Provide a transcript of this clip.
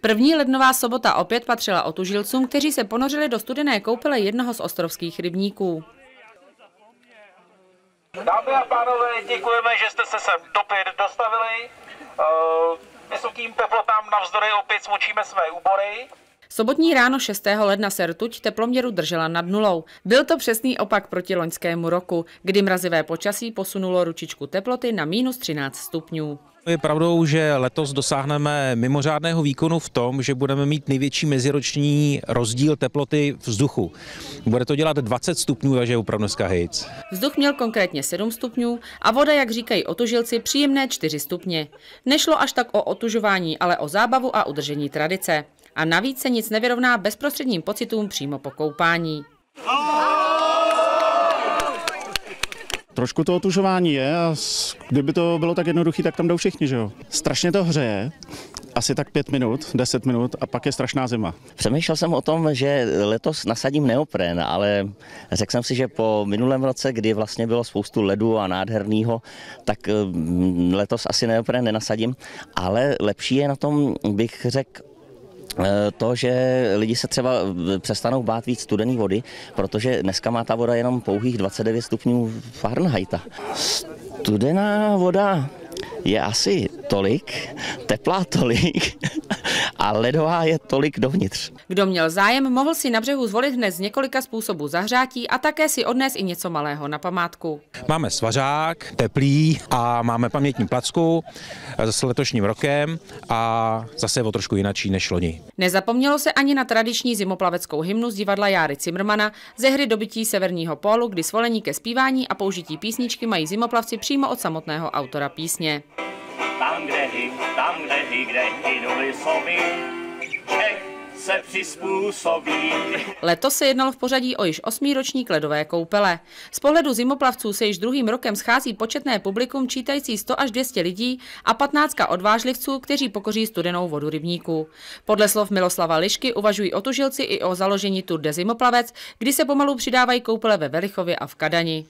První lednová sobota opět patřila otužilcům, kteří se ponořili do studené koupele jednoho z ostrovských rybníků. Dámy a pánové, děkujeme, že jste se sem dopět dostavili. Uh, vysokým teplotám navzdory opět smočíme své úbory. Sobotní ráno 6. ledna se rtuť teploměru držela nad nulou. Byl to přesný opak proti loňskému roku, kdy mrazivé počasí posunulo ručičku teploty na minus 13 stupňů. Je pravdou, že letos dosáhneme mimořádného výkonu v tom, že budeme mít největší meziroční rozdíl teploty vzduchu. Bude to dělat 20 stupňů, takže je opravdu dneska hejc. Vzduch měl konkrétně 7 stupňů a voda, jak říkají otužilci, příjemné 4 stupně. Nešlo až tak o otužování, ale o zábavu a udržení tradice. A navíc se nic nevyrovná bezprostředním pocitům přímo po koupání. Trošku to otužování je a kdyby to bylo tak jednoduché, tak tam jdou všichni, že jo. Strašně to hřeje, asi tak pět minut, deset minut a pak je strašná zima. Přemýšlel jsem o tom, že letos nasadím neopren, ale řekl jsem si, že po minulém roce, kdy vlastně bylo spoustu ledu a nádherného, tak mm, letos asi neopren nenasadím, ale lepší je na tom, bych řekl, Eh, to, že lidi se třeba eh, přestanou bát víc studené vody, protože dneska má ta voda jenom pouhých 29 stupňů Fahrenheita. Studená voda je asi tolik, teplá tolik a ledová je tolik dovnitř. Kdo měl zájem, mohl si na břehu zvolit hned z několika způsobů zahřátí a také si odnes i něco malého na památku. Máme svařák, teplý a máme pamětní placku s letošním rokem a zase o trošku jinačí než loni. Nezapomnělo se ani na tradiční zimoplaveckou hymnu z divadla Járy Cimrmana ze hry dobytí Severního pólu, kdy svolení ke zpívání a použití písničky mají zimoplavci přímo od samotného autora písně. Tam, kde hy, tam, kde hy, kde hynuli somy, Čech se. Letos se jednalo v pořadí o již osmý ročník ledové koupele. Z pohledu zimoplavců se již druhým rokem schází početné publikum čítající 100 až 200 lidí a 15 odvážlivců, kteří pokoří studenou vodu rybníků. Podle slov Miloslava Lišky uvažují otužilci i o založení Tour de Zimoplavec, kdy se pomalu přidávají koupele ve Velichově a v Kadani.